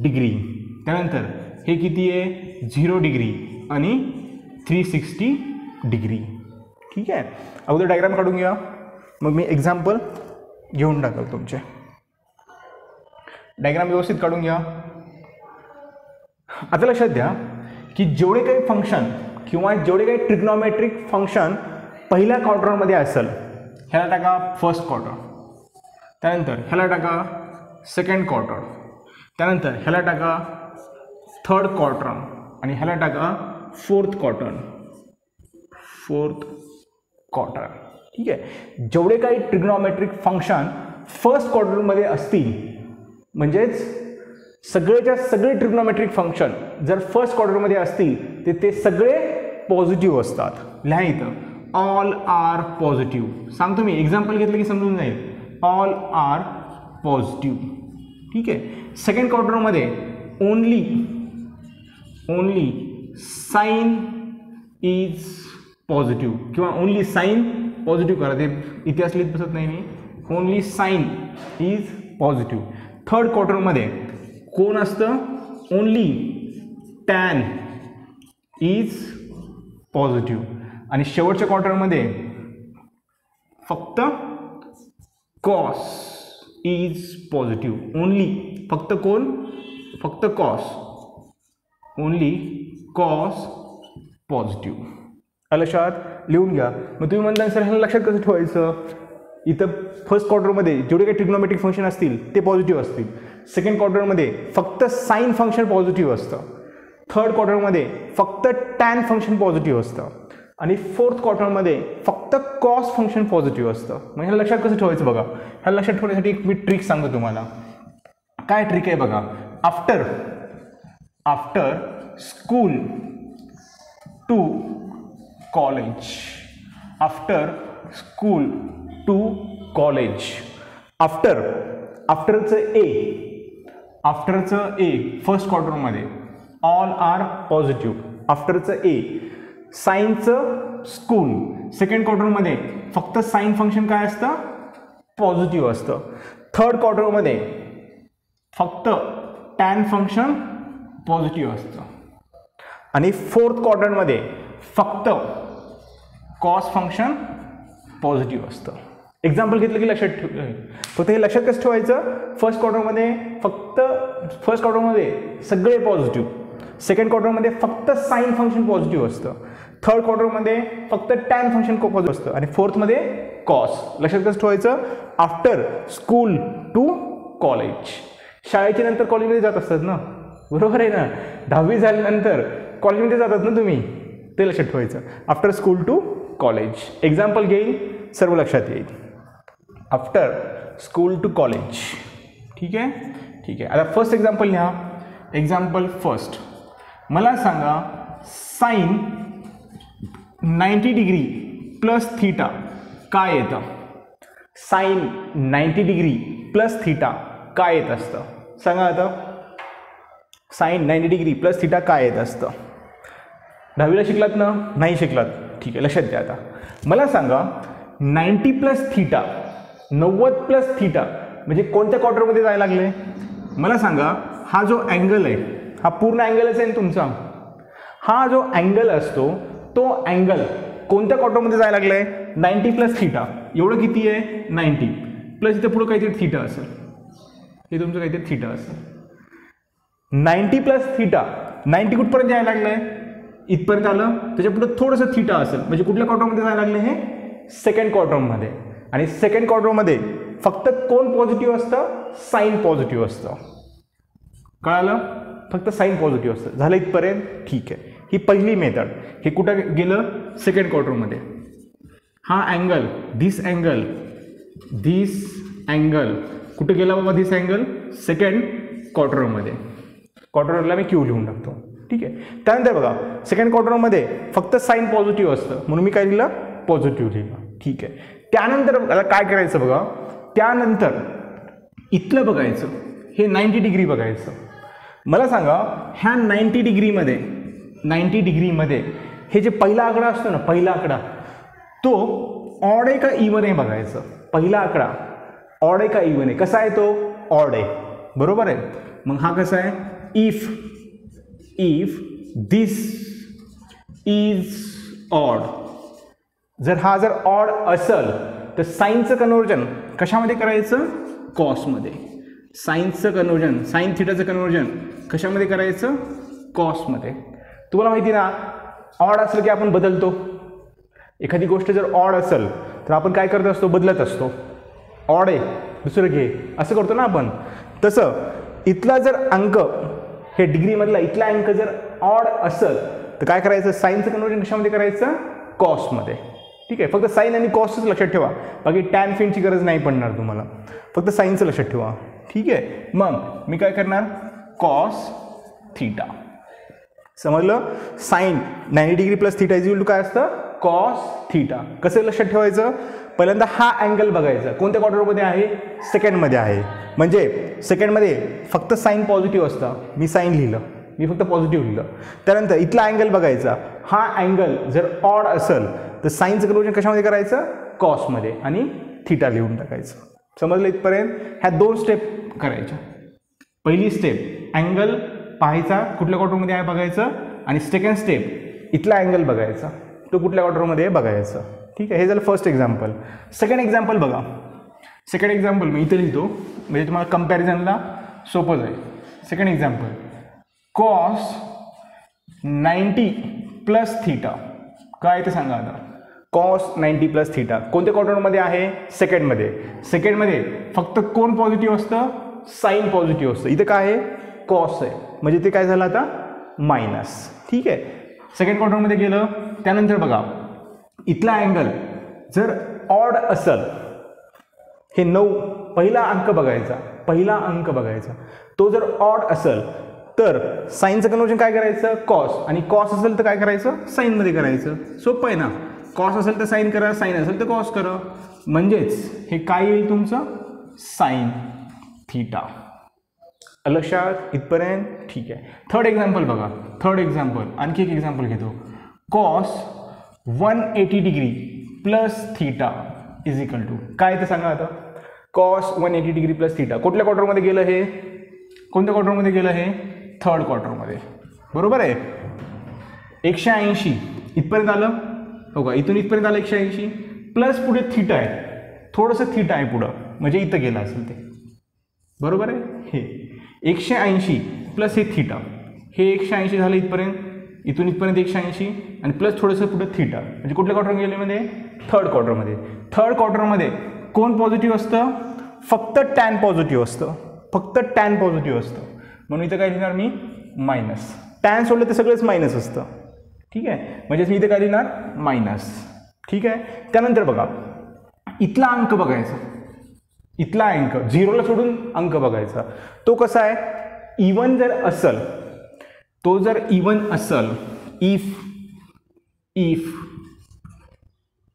डिग्री त्यानंतर हे किती आहे? झिरो डिग्री आणि थ्री सिक्स्टी डिग्री ठीक आहे? अगोदर डायग्राम काढून घ्या. मग मी एक्झाम्पल घेऊन टाकल तुमचे. डायग्राम व्यवस्थित काढून घ्या. आता लक्षात द्या की जेवढे काही फंक्शन किंवा जेवढे काही ट्रिग्नॉमेट्रिक फंक्शन पहिल्या क्वार्टरमध्ये असेल ह्याला टाका फर्स्ट क्वार्टर त्यानंतर ह्याला टाका सेकंड क्वार्टर त्यानंतर ह्याला टाका थर्ड क्वार्टर आणि ह्याला टाका फोर्थ क्वार्टर फोर्थ क्वार्टर ठीक आहे? जेवढे काही ट्रिग्नॉमेट्रिक फंक्शन फर्स्ट क्वार्टरमध्ये असतील म्हणजेच सगळेच्या सगळे ट्रिग्नॉमेट्रिक फंक्शन जर फर्स्ट क्वार्टरमध्ये असतील तर ते सगळे पॉझिटिव्ह असतात. लिहा इथं. ऑल आर पॉझिटिव्ह सांगतो मी एक्झाम्पल घेतलं की समजून जाईल. ऑल आर पॉझिटिव्ह ठीक आहे? Second क्वार्टरमध्ये only only sine is positive किंवा ओनली साईन पॉझिटिव्ह करा. ते इतिहास लिहित बसत नाही मी. Only sine is positive third क्वार्टरमध्ये कोण असतं? ओनली टॅन इज पॉझिटिव्ह आणि शेवटच्या क्वार्टरमध्ये फक्त कॉस इज पॉझिटिव्ह ओनली फक्त कोण? फक्त कॉस ओनली कॉस पॉझिटिव्ह लक्षात लिहून घ्या. मग तुम्ही म्हणता सर ह्याला लक्षात कसं ठेवायचं? इथं फर्स्ट क्वार्टरमध्ये जेवढे काही ट्रिग्नोमेट्रिक फंक्शन असतील ते पॉझिटिव्ह असतील. सेकंड क्वार्टरमध्ये फक्त साईन फंक्शन पॉझिटिव्ह असतं. थर्ड क्वार्टरमध्ये फक्त टॅन फंक्शन पॉझिटिव्ह असतं. आणि फोर्थ क्वार्टरमध्ये फक्त कॉस फंक्शन पॉझिटिव्ह असतं. मग ह्याला लक्षात कसं ठेवायचं बघा? ह्याला लक्षात ठेवण्यासाठी एक मी ट्रिक सांगतो तुम्हाला. काय ट्रिक आहे बघा? After after school to college after school to college after आफ्टरचं A आफ्टरचं ए फर्स्ट क्वार्टरमध्ये ऑल आर पॉझिटिव्ह आफ्टरचं ए सायन्सचं स्कूल सेकंड क्वार्टरमध्ये फक्त साईन फंक्शन काय असतं? पॉझिटिव्ह असतं. थर्ड क्वार्टरमध्ये फक्त टॅन फंक्शन पॉझिटिव्ह असतं. आणि फोर्थ क्वार्टरमध्ये फक्त कॉस फंक्शन पॉझिटिव्ह असतं. एक्झाम्पल घेतलं की लक्षात ठेव फक्त हे लक्षात कसं ठेवायचं? फर्स्ट क्वार्टरमध्ये फक्त फर्स्ट क्वार्टरमध्ये सगळे पॉझिटिव्ह सेकंड क्वार्टरमध्ये फक्त साईन फंक्शन पॉझिटिव्ह असतं. थर्ड क्वार्टरमध्ये फक्त टॅन फंक्शन पॉझिटिव्ह असतं. आणि फोर्थमध्ये कॉस लक्षात कसं ठेवायचं? आफ्टर स्कूल टू कॉलेज शाळेच्या नंतर कॉलेजमध्ये जात असतात ना? बरोबर आहे ना? दहावी झाल्यानंतर कॉलेजमध्ये जातात ना तुम्ही? ते लक्षात ठेवायचं. After school to college example घेईल सर्व लक्षात येईल. आफ्टर स्कूल टू कॉलेज ठीक आहे? ठीक आहे. आता फर्स्ट एक्झाम्पल लिहा. एक्झाम्पल फर्स्ट मला सांगा sine ninety degree plus theta काय येतं? Sine ninety degree plus theta काय येत असतं? सांगा आता. Sine ninety degree plus theta काय येत असतं? दहावीला शिकलात ना? नाही शिकलात. ठीक आहे लक्षात द्या आता. मला सांगा नाईंटी प्लस थीटा नव्वद प्लस थीटा. म्हणजे कोणत्या क्वार्टरमध्ये जायला लागले? मला सांगा हा जो अँगल आहे हा पूर्ण अँगलच आहे ना तुमचा. हा जो अँगल असतो तो अँगल कोणत्या क्वार्टरमध्ये जायला लागला आहे नाईंटी प्लस थीटा. एवढं किती आहे? नाईंटी प्लस इथे पुढं काहीतरी थीटा असेल. हे तुमचं काहीतरी थीटा असेल. Ninety plus theta. नाईंटी कुठपर्यंत यायला लागलं आहे इथपर्यंत आलं. त्याच्या पुढे थोडंसं थीटा असेल. म्हणजे कुठल्या क्वार्टरमध्ये जायला लागलं हे? सेकंड क्वार्टरमध्ये आणि सेकंड क्वार्टरमध्ये फक्त कोण पॉझिटिव्ह असतं? साईन पॉझिटिव्ह असतं. कळालं? फक्त साईन पॉझिटिव्ह असतं. झालं इथपर्यंत? ठीक आहे. ही पहिली मेथड हे कुठं गेलं? सेकंड क्वार्टरमध्ये हा angle this angle this angle कुठं गेला बाबा धिस अँगल सेकंड क्वार्टरमध्ये क्वार्टरला मी क्यू लिहून टाकतो. ठीक आहे. त्यानंतर बघा सेकंड क्वार्टरमध्ये फक्त साईन पॉझिटिव्ह असतं. म्हणून मी काय लिहिलं? पॉझिटिव्ह लिहिलं. ठीक आहे. त्यानंतर काय करायचं बघा? त्यानंतर इथलं बघायचं. हे नाईंटी डिग्री बघायचं. मला सांगा ह्या नाईन्टी डिग्रीमध्ये नाईन्टी डिग्रीमध्ये हे जे पहिला आकडा असतो ना पहिला आकडा तो ऑड आहे का इवन आहे बघायचं. पहिला आकडा ऑड आहे का इवन आहे कसा आहे तो? ऑड आहे. बरोबर आहे? मग हा कसा आहे? If if this is odd जर हा जर ऑड असेल तर साईनचं कन्वर्जन कशामध्ये करायचं? कॉसमध्ये सायन्सचं कन्वर्जन साईन थिटाचं कन्वर्जन कशामध्ये करायचं? कॉसमध्ये तुम्हाला माहिती ना ऑड असलं की आपण बदलतो. एखादी गोष्ट जर ऑड असेल तर आपण काय करत असतो? बदलत असतो. ऑड आहे दुसरं घे. असं करतो ना आपण. तसं इथला जर अंक हे डिग्रीमधला इथला अंक जर ऑड असेल तर काय करायचं? सायन्सचं कन्वर्जन कशामध्ये करायचं? कॉसमध्ये ठीक आहे? फक्त साईन आणि कॉस्टच लक्षात ठेवा. बाकी टॅन फिनची गरज नाही पडणार तुम्हाला. फक्त साईनचं लक्षात ठेवा. ठीक आहे? मग मी काय करणार? कॉस थीटा समजलं? Sine ninety degree plus theta is to काय असतं? कॉस थीटा कसं लक्षात ठेवायचं? पहिल्यांदा हा अँगल बघायचा. कोणत्या क्वार्टरमध्ये आहे? सेकंडमध्ये आहे. म्हणजे सेकंडमध्ये फक्त साईन पॉझिटिव्ह असतं. मी साईन लिहिलं. मी फक्त पॉझिटिव्ह लिहिलं. त्यानंतर इथला अँगल बघायचा. हा अँगल जर ऑड असेल तर साईनचं कन्वर्जन कशामध्ये करायचं? कॉसमध्ये आणि थिटा लिहून टाकायचं. समजलं इथपर्यंत? ह्या दोन स्टेप करायच्या. पहिली स्टेप अँगल पाहायचा कुठल्या क्वार्टरमध्ये आहे बघायचं आणि सेकंड स्टेप इथला अँगल बघायचा. तो कुठल्या क्वार्टरमध्ये आहे बघायचं. ठीक आहे? हे झालं फर्स्ट एक्झाम्पल सेकंड एक्झाम्पल बघा. सेकंड एक्झाम्पल मी इथे लिहितो. म्हणजे तुम्हाला कम्पॅरिझनला सोपं जाईल. Second example cos ninety plus theta काय ते सांगा आता. Cos ninety plus theta. कोणत्या क्वार्टरमध्ये आहे? सेकंडमध्ये सेकंडमध्ये फक्त कोण पॉझिटिव्ह असतं? साईन पॉझिटिव्ह असतं. इथं काय आहे? कॉस आहे. म्हणजे ते काय झालं आता? मायनस ठीक आहे. सेकंड क्वार्टरमध्ये गेलं. त्यानंतर बघा. इथला अँगल जर ऑड असल हे नऊ पहिला अंक बघायचा. पहिला अंक बघायचा. तो जर ऑड असेल तर साईनचं कन्वर्जन काय करायचं? कॉस आणि कॉस असेल तर काय करायचं? साईनमध्ये करायचं. सोपं आहे ना? कॉस असेल तर साईन करा साईन असेल तर कॉस करा. म्हणजेच हे काय येईल तुमचं? साईन थीटा लक्षात? इथपर्यंत? ठीक आहे. थर्ड एक्झाम्पल बघा. थर्ड एक्झाम्पल आणखी एक एक्झाम्पल घेतो. Cos one eighty degree plus theta is equal to काय ते सांगा आता? Cos one eighty degree plus theta कुठल्या क्वार्टरमध्ये गेलं हे? कोणत्या क्वार्टरमध्ये गेलं हे? थर्ड क्वार्टरमध्ये बरोबर आहे? एकशे ऐंशी. इथपर्यंत आलं? हो का इथून इथपर्यंत आलं एकशे ऐंशी प्लस पुढे थिटा आहे. थोडंसं थिटा आहे पुढं. म्हणजे इथं गेलं असेल ते. बरोबर आहे? हे. एकशे ऐंशी प्लस हे थीटा हे एकशे ऐंशी झालं इथपर्यंत. इथून इथपर्यंत एकशे ऐंशी आणि प्लस थोडंसं पुढं थिटा म्हणजे कुठल्या क्वार्टर गेल्यामध्ये थर्ड क्वार्टरमध्ये थर्ड क्वार्टरमध्ये कोण पॉझिटिव्ह असतं? फक्त टॅन पॉझिटिव्ह असतं. फक्त टॅन पॉझिटिव्ह असतं. म्हणून इथं काय लिहिणार मी? मायनस टॅन सोडलं तर सगळंच मायनस असतं. ठीक आहे? म्हणजेच मी इथं काय लिहिणार? मायनस ठीक आहे? त्यानंतर बघा. इथला अंक बघायचा. इथला अंक. झिरोला सोडून अंक बघायचा. तो कसा आहे? इवन जर असल तो जर इवन असल if if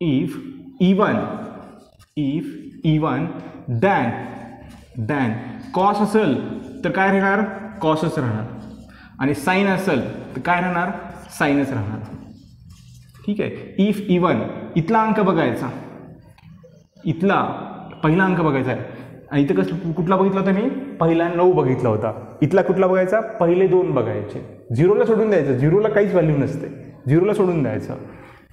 if even if even then then cos असेल तर काय राहणार? कॉसच राहणार. आणि साईन असेल तर काय राहणार? साईनच राहणार. ठीक आहे. इफ इवन इथला अंक बघायचा. इथला पहिला अंक बघायचा आहे. आणि इथं कसं कुठला बघितला होता मी? पहिला नऊ बघितला होता. इथला कुठला बघायचा? पहिले दोन बघायचे. झिरोला सोडून द्यायचं. झिरोला काहीच व्हॅल्यू नसते. झिरोला सोडून द्यायचं.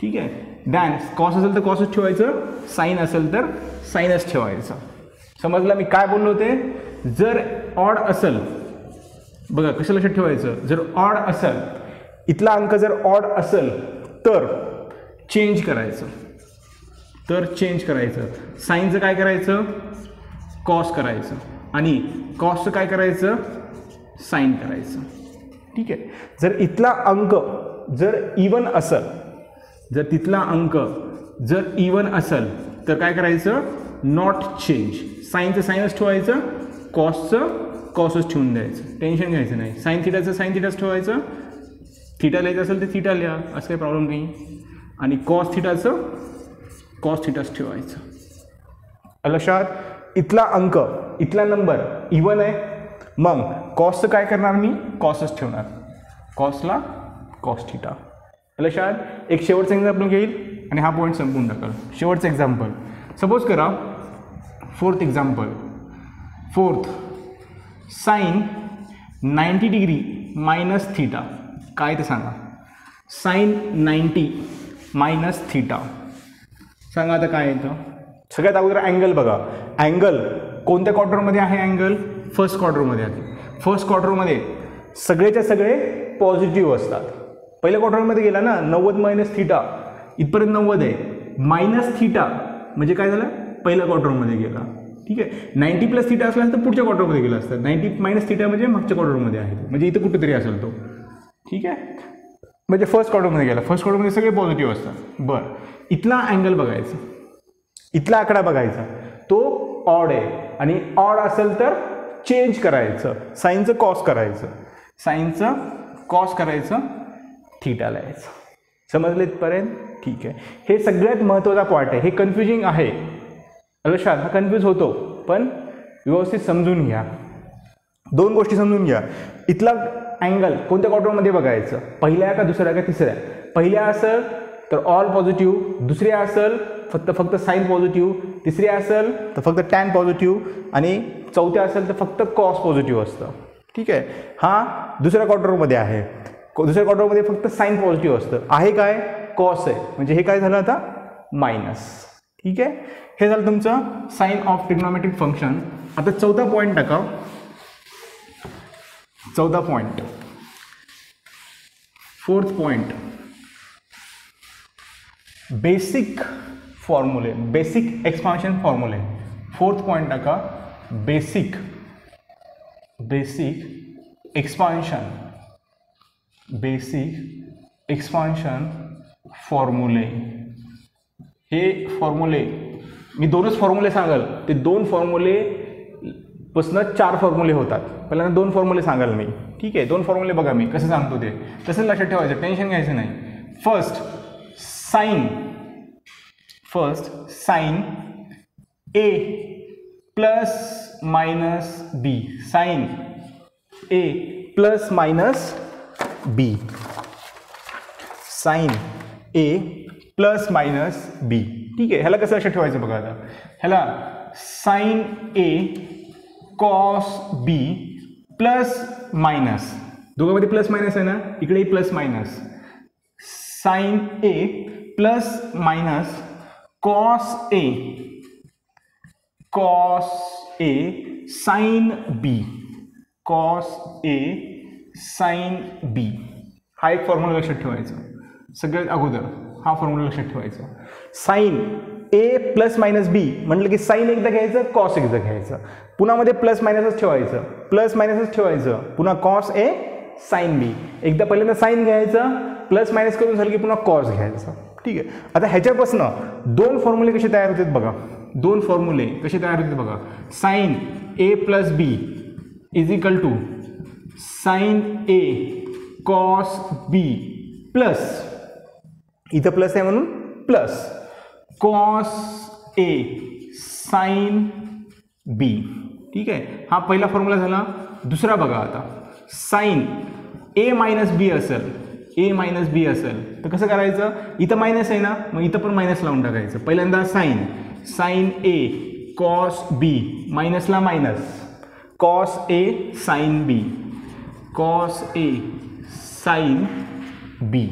ठीक आहे. डॅन कॉस असेल तर कॉसच ठेवायचं. साईन असेल तर साईनच ठेवायचं. समजलं मी काय बोललो होते? जर ऑड असेल बघा कसं लक्षात ठेवायचं? जर ऑड असेल इथला अंक जर ऑड असेल तर चेंज करायचं. तर चेंज करायचं. साईनचं काय करायचं? कॉस करायचं. आणि कॉसचं काय करायचं? साईन करायचं. ठीक आहे? जर इथला अंक जर इवन असेल जर तिथला अंक जर इवन असेल तर काय करायचं? नॉट चेंज साईनचं साईनच ठेवायचं कॉसचं कॉसच ठेवून द्यायचं. टेन्शन घ्यायचं नाही. साईन थिटाचं साईन थिटाच ठेवायचं थिटा लिहायचं असेल तर थिटा लिहा असं काही प्रॉब्लेम नाही. आणि कॉस थिटाचं कॉस थिटाच ठेवायचं. लक्षात इथला अंक इथला नंबर इवन आहे. मग कॉस्टचं काय करणार मी? कॉस्टच ठेवणार. कॉस्टला कॉस्ट थिटा लक्षात एक शेवटचं एक्झाम्पल घेईल आणि हा पॉईंट संपून टाकल. शेवटचं एक्झाम्पल सपोज करा fourth example fourth sine ninety degree minus theta काय ते सांगा? Sine ninety minus theta. सांगा आता काय येतं सगळ्यात अगोदर अँगल बघा. अँगल कोणत्या क्वार्टरमध्ये आहे अँगल? फर्स्ट क्वार्टरमध्ये आहे. फर्स्ट क्वार्टरमध्ये सगळेच्या सगळे पॉझिटिव्ह असतात. पहिल्या क्वार्टरमध्ये गेला ना नव्वद मायनस थिटा. इथपर्यंत नव्वद आहे. मायनस थिटा म्हणजे काय झालं? पहिल्या क्वार्टरमध्ये गेला. ठीक आहे? नाईन्टी प्लस थिटा असला तर पुढच्या क्वार्टरमध्ये गेला असतं. नाईन्टी मायनस थिटा म्हणजे मागच्या क्वार्टरमध्ये आहे म्हणजे इथं कुठेतरी असेल तो. ठीक आहे? म्हणजे फर्स्ट क्वार्टरमध्ये गेला. फर्स्ट क्वार्टरमध्ये सगळे पॉझिटिव्ह असतात. बरं. इथला अँगल बघायचा. इथला आकडा बघायचा. तो ऑड आहे. आणि ऑड असेल तर चेंज करायचं. साईनचं कॉस करायचं. साईनचं कॉस करायचं. थीटा यायचं समजले इथपर्यंत? ठीक आहे. हे सगळ्यात महत्त्वाचा पॉईंट आहे. हे कन्फ्युजिंग आहे. लक्षात? हा कन्फ्यूज होतो. पण व्यवस्थित समजून घ्या. दोन गोष्टी समजून घ्या. इथला अँगल कोणत्या क्वार्टरमध्ये बघायचं? पहिल्या का दुसऱ्या का तिसऱ्या? पहिल्या असेल तर ऑल पॉझिटिव्ह दुसऱ्या असेल फक्त फक्त साईन पॉझिटिव्ह तिसरी असेल तर फक्त टॅन पॉझिटिव्ह आणि चौथ्या असेल तर फक्त कॉस पॉझिटिव्ह असतं. ठीक आहे? हा दुसऱ्या क्वार्टरमध्ये आहे. दुसऱ्या क्वार्टरमध्ये फक्त साईन पॉझिटिव्ह असतं. आहे काय? कॉस आहे. म्हणजे हे काय झालं आता? मायनस ठीक आहे? हे झालं तुमचं साईन ऑफ ट्रिग्नॉमेट्रिक फंक्शन आता चौथा पॉईंट टाका चौदा पॉईंट फोर्थ पॉईंट बेसिक फॉर्मुले बेसिक एक्सपान्शन फॉर्मुले फोर्थ पॉईंट टाका basic basic expansion basic expansion फॉर्मुले हे फॉर्मुले मी दोनच फॉर्मुले सांगाल. ते दोन फॉर्मुले पासनं चार फॉर्म्युले होतात. पहिल्यांदा दोन फॉर्म्युले सांगाल मी. ठीक आहे दोन फॉर्म्युले बघा मी कसं सांगतो ते. तसंच लक्षात ठेवायचं टेन्शन घ्यायचं नाही. First sine first sine A plus minus B sine A plus minus B sine A plus minus B ठीक आहे ह्याला कसं लक्षात ठेवायचं बघा आता. ह्याला sine A cos B plus minus दोघांमध्ये प्लस मायनस आहे ना? इकडे plus minus sine A plus minus cos A cos A sine B cos A sine B हा एक फॉर्म्युला लक्षात ठेवायचा. सगळ्यात अगोदर हा फॉर्म्युला लक्षात ठेवायचा. Sine A plus minus B म्हटलं की साईन एकदा घ्यायचं कॉस एकदा घ्यायचं. पुन्हा मध्ये प्लस मायनसच ठेवायचं. प्लस मायनसच ठेवायचं. पुन्हा कॉस ए साईन बी एकदा पहिल्यांदा साईन घ्यायचं प्लस मायनस करून झालं की पुन्हा कॉस घ्यायचं. ठीक आहे. आता ह्याच्यापासून दोन फॉर्म्युले कसे तयार होतात बघा. दोन फॉर्म्युले कसे तयार होतात बघा. Sine A plus B is equal to sine A cos B plus इथं प्लस आहे म्हणून plus cos A sine B. ठीक आहे? हा पहिला फॉर्म्युला झाला. दुसरा बघा आता. साईन ए मायनस बी असेल. ए मायनस बी असेल. तर कसं करायचं? इथं मायनस आहे ना? मग इथं पण मायनस लावून टाकायचं. पहिल्यांदा sine. Sine A cos B. मायनसला minus cos A sine B. Cos A sine B.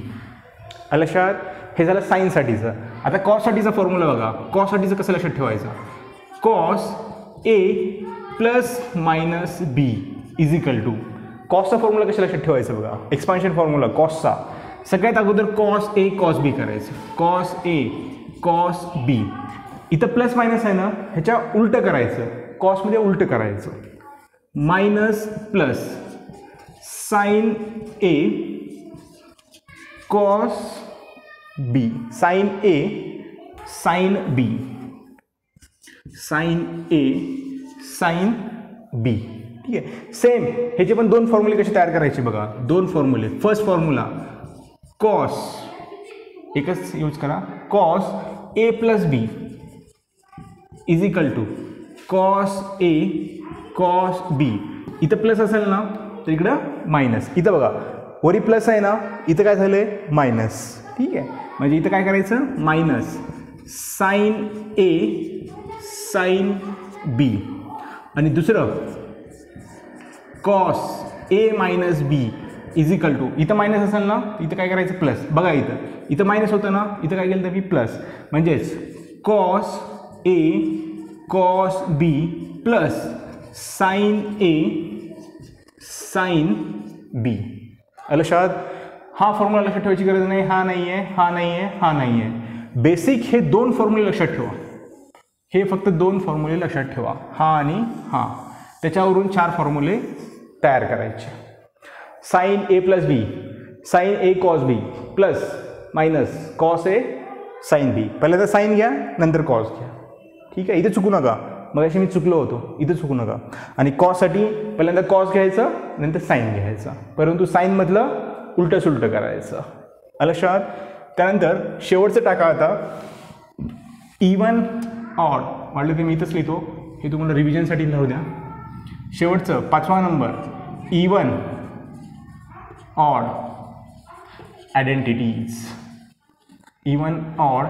लक्षात हे झालं साईनसाठीचं. आता कॉससाठीचा फॉर्म्युला बघा. कॉससाठीचं कसं लक्षात ठेवायचं? Cos A plus minus B is equal to कॉसचा formula कशा लक्षात ठेवायचं बघा? एक्सपान्शन फॉर्म्युला कॉसचा सगळ्यात अगोदर कॉस ए कॉस बी करायचं. कॉस ए कॉस बी इथं प्लस मायनस आहे ना ह्याच्या उलटं करायचं. कॉसमध्ये उलटं करायचं. Minus plus sine A cos B sine A sine B sine A sine B ठीक आहे. सेम ह्याचे पण दोन फॉर्म्युले कसे तयार करायचे बघा. दोन फॉर्म्युले फर्स्ट फॉर्म्युला कॉस एकच यूज करा. Cos A plus B is equal to cos A cos B इथं प्लस असेल ना तर इकडं मायनस इथं बघा. वरी प्लस आहे ना इथं काय झालं आहे मायनस ठीक आहे. म्हणजे इथं काय करायचं? Minus sine A sine B आणि दुसरं cos A minus B is equal to इथं मायनस असेल ना इथं काय करायचं? प्लस बघा इथं. इथं मायनस होतं ना इथं काय केलं तर मी प्लस म्हणजेच cos A cos B plus sine A sine B लक्षात हा फॉर्म्युला लक्षात ठेवायची गरज नाही. हा नाही आहे हा नाही आहे हा नाही आहे बेसिक हे दोन फॉर्म्युले लक्षात ठेवा. हे फक्त दोन फॉर्म्युले लक्षात ठेवा. हा आणि हा. त्याच्यावरून चार फॉर्म्युले तयार करायचे. Sine A plus B sine A cos B plus minus cos A sine B पहिल्यांदा साईन घ्या नंतर कॉस घ्या. ठीक आहे? इथे चुकू नका. मग अशी मी चुकलो होतो. इथं चुकू नका. आणि कॉससाठी पहिल्यांदा कॉस घ्यायचं नंतर साईन घ्यायचं. परंतु साईनमधलं उलटं सुलटं करायचं. लक्षात त्यानंतर शेवटचं टाका आता. इवन ऑड वाटलं ते मी इथंच लिहितो. हे तुम्हाला रिव्हिजनसाठी राहू द्या. शेवटचं पाचवा number even odd identities even odd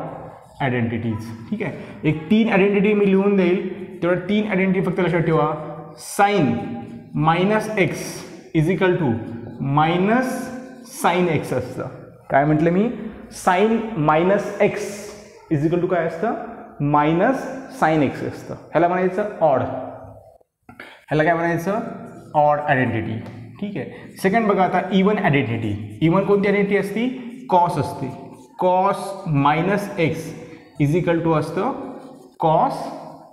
identities ठीक आहे? एक तीन आयडेंटिटी मी लिहून देईल. तेवढं तीन आयडेंटिटी फक्त लक्षात ठेवा. Sine minus X is equal to minus sine X असतं. काय म्हटलं मी? Sine minus X is equal to काय असतं? मायनस साईन एक्स असतं. ह्याला म्हणायचं ऑड. ह्याला काय म्हणायचं? Odd identity. ठीक आहे. सेकंड बघा आता इवन आयडेंटिटी. इवन कोणती आयडेंटिटी असती? कॉस असते. Cos minus X is equal to असतं? Cos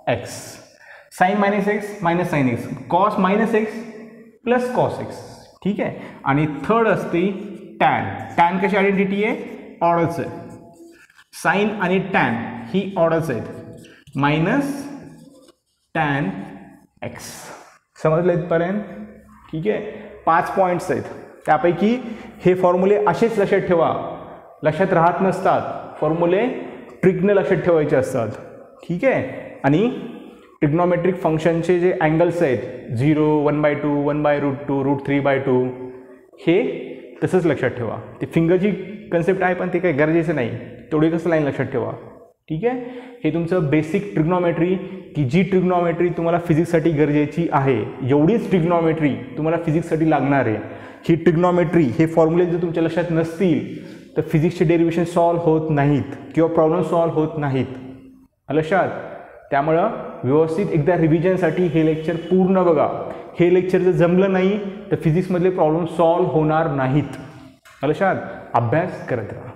X. Sine minus X minus sine X. Cos minus X plus cos X. ठीक आहे? आणि थर्ड असते टॅन टॅन कशी आयडेंटिटी आहे? ऑर्डर्स आहे. साईन आणि टॅन ही ऑर्डर्स आहेत. मायनस टॅन एक्स समजलं इथपर्यंत? ठीक आहे. पाच पॉईंट्स आहेत. त्यापैकी हे फॉर्म्युले असेच लक्षात ठेवा. लक्षात राहत नसतात. फॉर्म्युले ट्रिकने लक्षात ठेवायचे असतात. ठीक आहे? आणि ट्रिग्नॉमेट्रिक फंक्शनचे जे अँगल्स आहेत zero one by two one by root two root three by two हे तसंच लक्षात ठेवा. ते फिंगरची कन्सेप्ट आहे पण ते काही गरजेचं नाही. तेवढे कसं लाईन लक्षात ठेवा. ठीक आहे? हे तुमचं बेसिक ट्रिग्नॉमेट्री की जी ट्रिग्नॉमेट्री तुम्हाला फिजिक्ससाठी गरजेची आहे एवढीच ट्रिग्नॉमेट्री तुम्हाला फिजिक्ससाठी लागणार आहे. ही ट्रिग्नॉमेट्री हे फॉर्म्युले जर तुमच्या लक्षात नसतील तर फिजिक्सचे डेरिव्हेशन सॉल्व होत नाहीत किंवा प्रॉब्लेम सॉल्व्ह होत नाहीत. लक्षात? त्यामुळं व्यवस्थित एकदा रिव्हिजनसाठी हे लेक्चर पूर्ण बघा. हे लेक्चर जर जमलं नाही तर फिजिक्समधले प्रॉब्लेम सॉल्व्ह होणार नाहीत. लक्षात अभ्यास करत राहा.